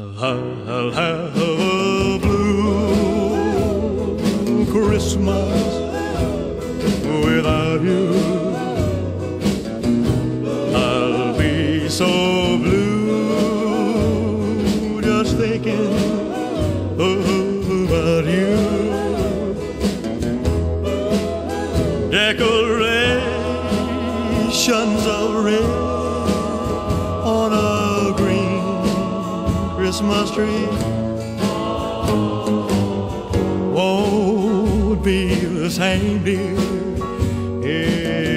I'll have a blue Christmas without you. I'll be so blue just thinking about you. Decorations of red Christmas tree. Won't be the same, dear, if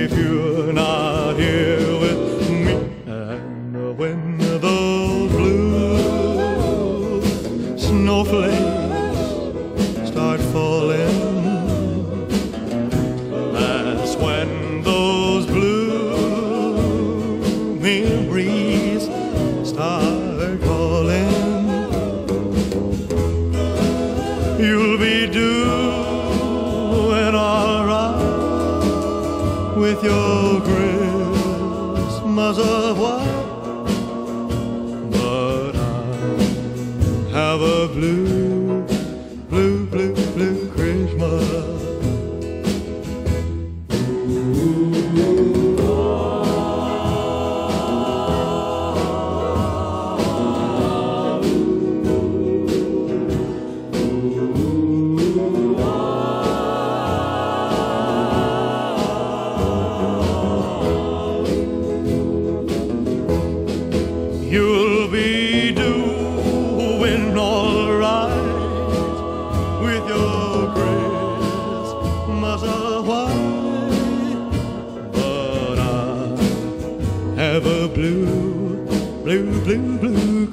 You'll be doing alright with your Christmas of white, but I have a blue, You'll be doing alright with your Christmas white, but I have a blue, blue, blue, blue